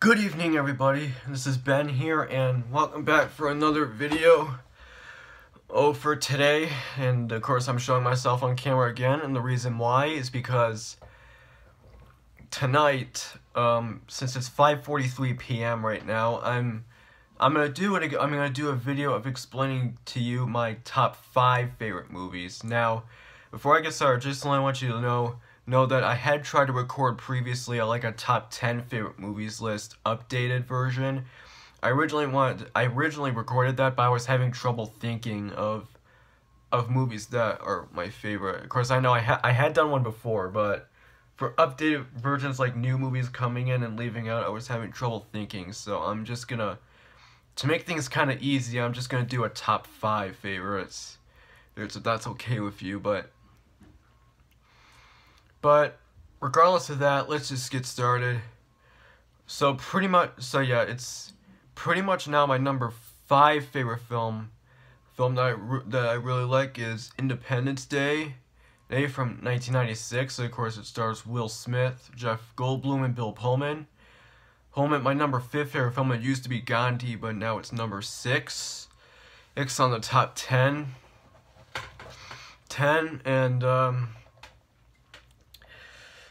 Good evening everybody, this is Ben here and welcome back for another video. Oh for today. And of course I'm showing myself on camera again and the reason why is because tonight um, since it's 5:43 p.m. right now I'm I'm gonna do it I'm gonna do a video of explaining to you my top five favorite movies. Now before I get started just so I want you to know know that I had tried to record previously a, like a top 10 favorite movies list updated version. I originally wanted I originally recorded that but I was having trouble thinking of of movies that are my favorite. Of course I know I ha I had done one before but for updated versions like new movies coming in and leaving out I was having trouble thinking so I'm just gonna to make things kind of easy I'm just gonna do a top 5 favorites if that's okay with you but but regardless of that, let's just get started. So pretty much, so yeah, it's pretty much now my number five favorite film. Film that I, that I really like is Independence Day. Day from 1996. So of course, it stars Will Smith, Jeff Goldblum, and Bill Pullman. Pullman, my number fifth favorite film. It used to be Gandhi, but now it's number six. It's on the top ten. Ten and um,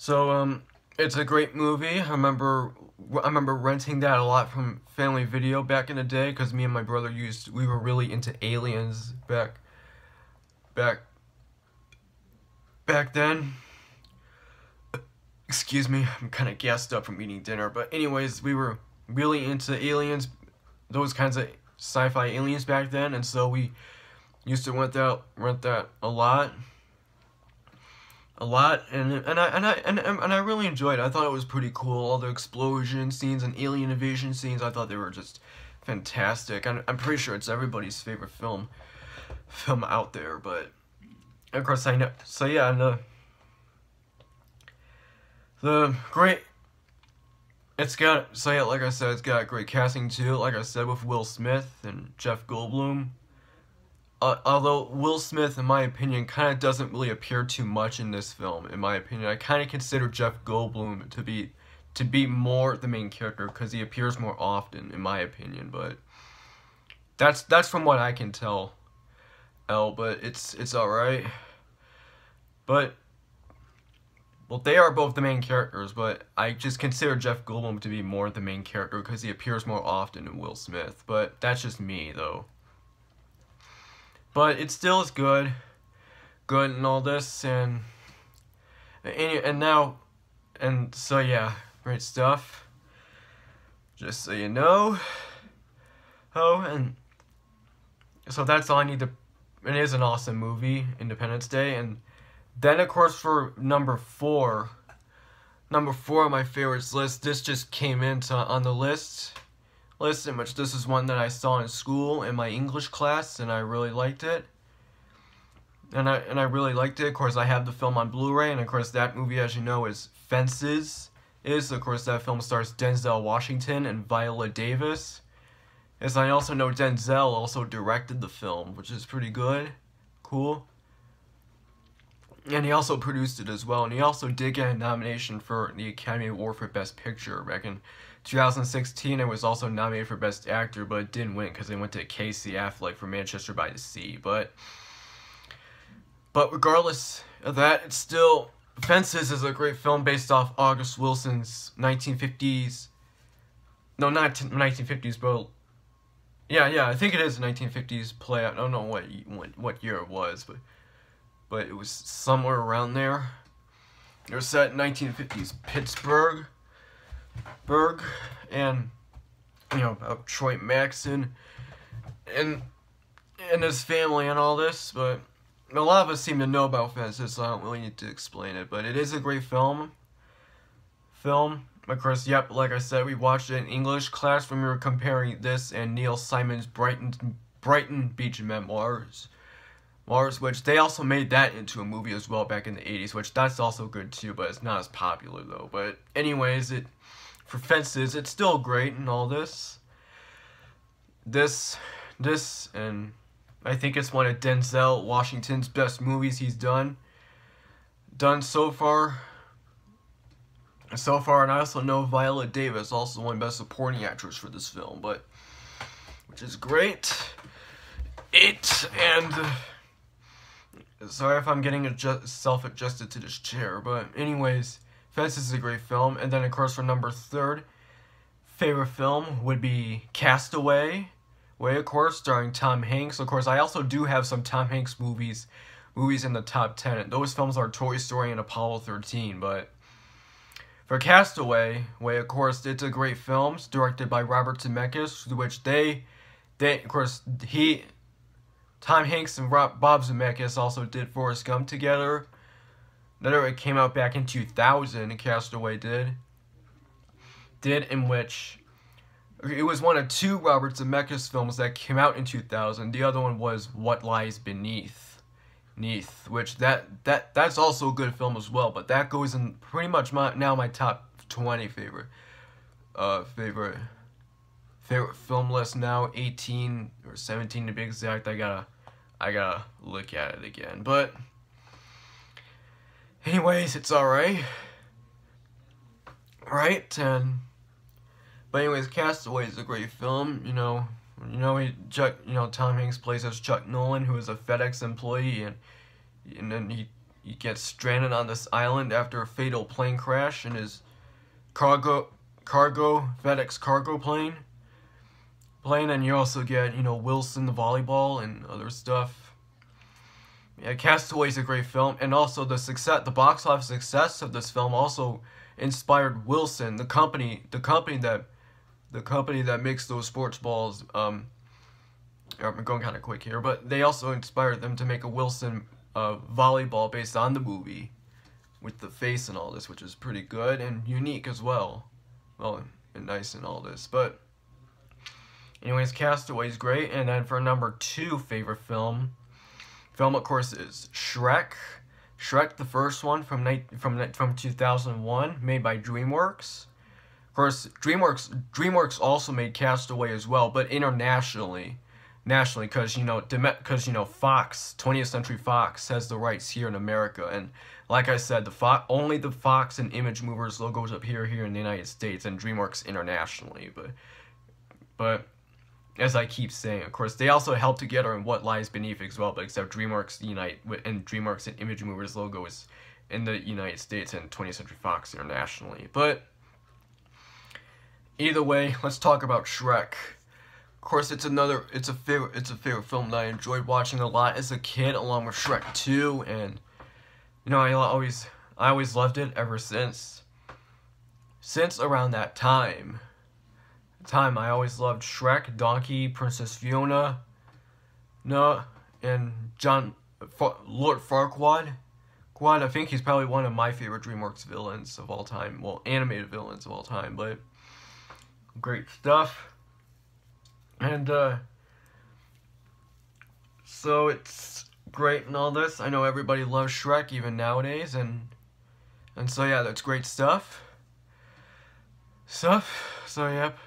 so um, it's a great movie. I remember I remember renting that a lot from Family Video back in the day because me and my brother used we were really into aliens back back back then. Excuse me, I'm kind of gassed up from eating dinner, but anyways, we were really into aliens, those kinds of sci-fi aliens back then, and so we used to rent that rent that a lot a lot, and and I and I and, and I really enjoyed it. I thought it was pretty cool. All the explosion scenes and alien invasion scenes. I thought they were just fantastic. I'm I'm pretty sure it's everybody's favorite film film out there. But of course I know. So yeah, and the the great. It's got so yeah, like I said, it's got great casting too. Like I said, with Will Smith and Jeff Goldblum. Uh, although Will Smith, in my opinion, kind of doesn't really appear too much in this film. In my opinion, I kind of consider Jeff Goldblum to be to be more the main character because he appears more often, in my opinion. But that's that's from what I can tell. L, but it's it's all right. But well, they are both the main characters, but I just consider Jeff Goldblum to be more the main character because he appears more often than Will Smith. But that's just me, though. But it still is good. Good and all this and and, and now and so yeah, great stuff. Just so you know. Oh, and so that's all I need to it is an awesome movie, Independence Day, and then of course for number four number four on my favorites list, this just came into on the list listen much. This is one that I saw in school in my English class, and I really liked it. And I and I really liked it. Of course, I have the film on Blu-ray, and of course, that movie, as you know, is Fences. Is of course that film stars Denzel Washington and Viola Davis. As I also know, Denzel also directed the film, which is pretty good, cool. And he also produced it as well, and he also did get a nomination for the Academy Award for Best Picture back in 2016, it was also nominated for Best Actor, but it didn't win because it went to Casey Affleck for Manchester by the Sea. But, but regardless of that, it's still Fences is a great film based off August Wilson's 1950s. No, not 1950s, but yeah, yeah, I think it is a 1950s play. I don't know what what, what year it was, but but it was somewhere around there. It was set in 1950s Pittsburgh. Berg and you know about Troy Maxon and and his family and all this, but a lot of us seem to know about Fences, so I don't really need to explain it. But it is a great film. Film. Of course, yep, like I said, we watched it in English class when we were comparing this and Neil Simon's Brighton Brighton Beach Memoirs. Mars, which they also made that into a movie as well back in the 80s, which that's also good too, but it's not as popular though. But anyways, it for fences, it's still great and all this. This, this, and I think it's one of Denzel Washington's best movies he's done. Done so far. so far, and I also know Viola Davis also won Best Supporting Actress for this film, but which is great. It and sorry if I'm getting adjust, self-adjusted to this chair, but anyways, Fences is a great film, and then of course for number third favorite film would be Castaway. Way, of course, starring Tom Hanks. Of course, I also do have some Tom Hanks movies, movies in the top ten. Those films are Toy Story and Apollo 13, but for Castaway, way of course, it's a great film. It's directed by Robert Zemeckis, which they, they of course he, Tom Hanks and Rob, Bob Zemeckis also did Forrest Gump together. That it came out back in 2000. Castaway did. Did in which it was one of two Robert Zemeckis films that came out in 2000. The other one was What Lies Beneath. Neath, which that that that's also a good film as well. But that goes in pretty much my now my top twenty favorite uh favorite favorite film list now. Eighteen or seventeen to be exact. I gotta I gotta look at it again. But anyways, it's alright. Right and but anyways, Castaway is a great film. You know, you know, he Chuck, you know, Tom Hanks plays as Chuck Nolan, who is a FedEx employee, and and then he he gets stranded on this island after a fatal plane crash in his cargo cargo FedEx cargo plane. Plane, and you also get you know Wilson the volleyball and other stuff. Yeah, Castaway is a great film, and also the success, the box office success of this film also inspired Wilson, the company, the company that the company that makes those sports balls, um, I'm going kind of quick here, but they also inspired them to make a Wilson uh, volleyball based on the movie with the face and all this, which is pretty good and unique as well. Well, and nice and all this, but anyways, Castaway is great. And then for number two favorite film, film of course is Shrek. Shrek, the first one from from from 2001, made by DreamWorks. Of course, DreamWorks DreamWorks also made Castaway as well, but internationally, nationally, because you know, because you know, Fox, 20th Century Fox has the rights here in America, and like I said, the Fox only the Fox and Image Movers logos appear here in the United States and DreamWorks internationally, but but as I keep saying, of course, they also help together in What Lies Beneath as well, but except DreamWorks Unite and DreamWorks and Image Movers logo is in the United States and 20th Century Fox internationally, but Either way, let's talk about Shrek. Of course, it's another, it's a favorite, it's a favorite film that I enjoyed watching a lot as a kid, along with Shrek 2, and, you know, I always, I always loved it ever since. Since around that time, time I always loved Shrek, Donkey, Princess Fiona, no, and John, Lord Farquaad. Quad, I think he's probably one of my favorite DreamWorks villains of all time. Well, animated villains of all time, but great stuff. And, uh, so it's great and all this. I know everybody loves Shrek even nowadays, and, and so yeah, that's great stuff. Stuff, so yep.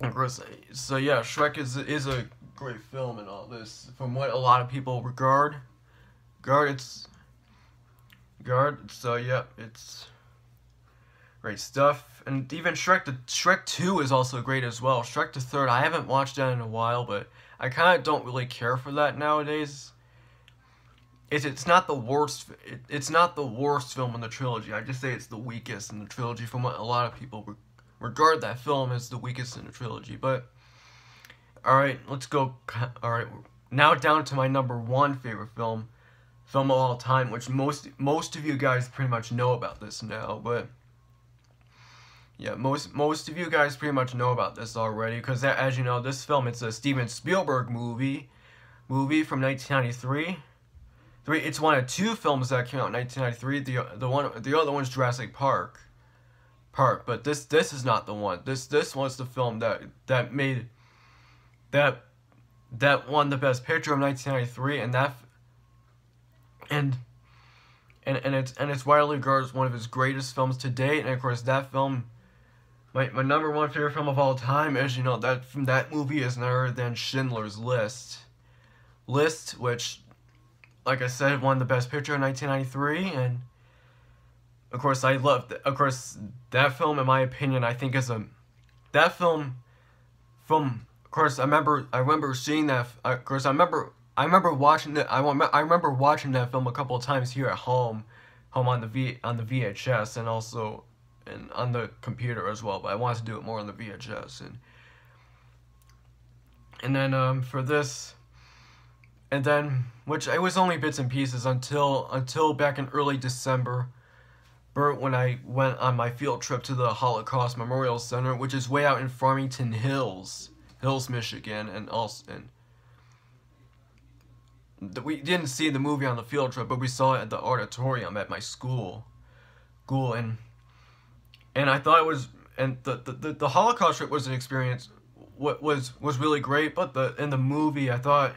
Of course, so yeah, Shrek is, is a great film and all this, from what a lot of people regard. Guard, it's, guard, so yep, it's great stuff and even Shrek the Shrek 2 is also great as well. Shrek the Third, I haven't watched that in a while, but I kind of don't really care for that nowadays. It's it's not the worst. It, it's not the worst film in the trilogy. I just say it's the weakest in the trilogy. From what a lot of people re regard that film as the weakest in the trilogy. But all right, let's go. All right, now down to my number one favorite film, film of all time, which most most of you guys pretty much know about this now, but yeah, most most of you guys pretty much know about this already because as you know, this film it's a Steven Spielberg movie, movie from 1993. Three, it's one of two films that came out in 1993. The the one the other one's Jurassic Park. Park, but this this is not the one. This this was the film that that made that that won the best picture of 1993 and that and and and it's and it's widely regarded as one of his greatest films to date and of course that film my, my number one favorite film of all time, as you know, that from that movie is none other than Schindler's List. List, which, like I said, won the Best Picture in 1993, and of course, I love. Of course, that film, in my opinion, I think is a that film. From of course, I remember. I remember seeing that. Of course, I remember. I remember watching that. I I remember watching that film a couple of times here at home, home on the V on the VHS and also, and on the computer as well. But I wanted to do it more on the VHS and. And then um, for this, and then which it was only bits and pieces until until back in early December Bert when I went on my field trip to the Holocaust Memorial Center, which is way out in Farmington Hills, Hills, Michigan, and also and we didn't see the movie on the field trip, but we saw it at the auditorium at my school, school, and and I thought it was and the the, the, the Holocaust trip was an experience, what was was really great, but the in the movie I thought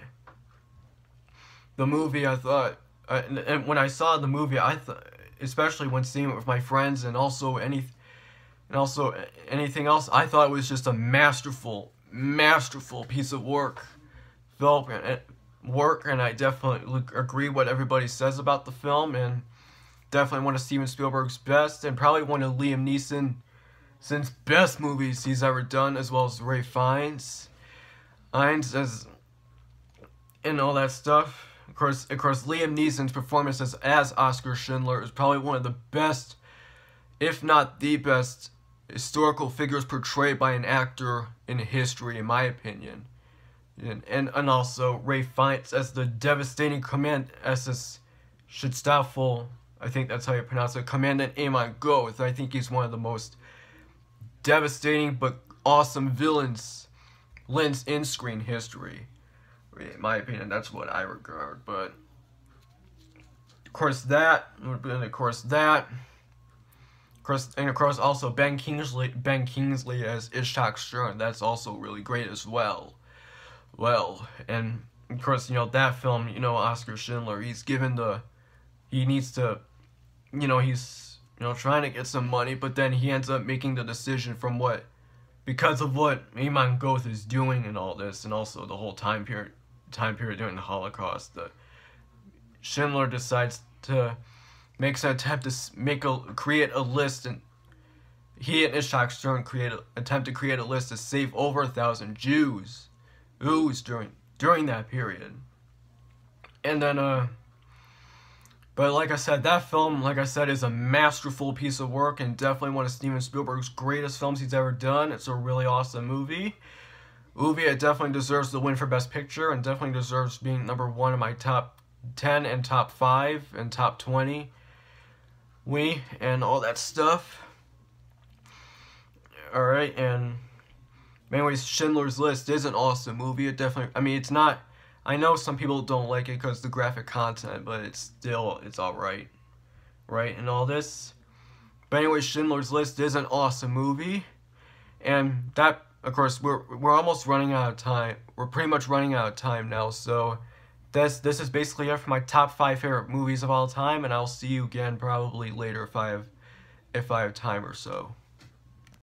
the movie I thought uh, and, and when I saw the movie I thought especially when seeing it with my friends and also any and also anything else I thought it was just a masterful masterful piece of work film and eh, work and I definitely agree what everybody says about the film and definitely one of Steven Spielberg's best and probably one of Liam Neeson since best movies he's ever done as well as Ray Fiennes Fiennes as and all that stuff of course, of course, Liam Neeson's performance as, as Oskar Schindler is probably one of the best, if not the best, historical figures portrayed by an actor in history, in my opinion. And, and, and also Ray Fiennes as the devastating command SS Schutzstaffel, I think that's how you pronounce it, Commandant Amon Goeth. I think he's one of the most devastating but awesome villains lens in screen history in my opinion, that's what I regard. But of course, that, and of course that, of course, and of course also Ben Kingsley, Ben Kingsley as Itzhak Stern. That's also really great as well. Well, and of course, you know that film. You know, Oskar Schindler. He's given the, he needs to, you know, he's you know trying to get some money, but then he ends up making the decision from what because of what Amon Goeth is doing and all this, and also the whole time period time period during the Holocaust, the Schindler decides to makes an attempt to make a create a list and he and Itzhak Stern create a, attempt to create a list to save over a thousand Jews, Jews during during that period. And then uh but like I said, that film, like I said, is a masterful piece of work and definitely one of Steven Spielberg's greatest films he's ever done. It's a really awesome movie. Uvia definitely deserves the win for Best Picture and definitely deserves being number one in my top 10 and top 5 and top 20. We and all that stuff. Alright, and anyways, Schindler's List is an awesome movie. It definitely, I mean, it's not, I know some people don't like it because the graphic content, but it's still, it's alright. Right, and all this. But anyways, Schindler's List is an awesome movie. And that of course, we're we're almost running out of time. We're pretty much running out of time now. So, this this is basically it for my top five favorite movies of all time, and I'll see you again probably later if I have if I have time or so.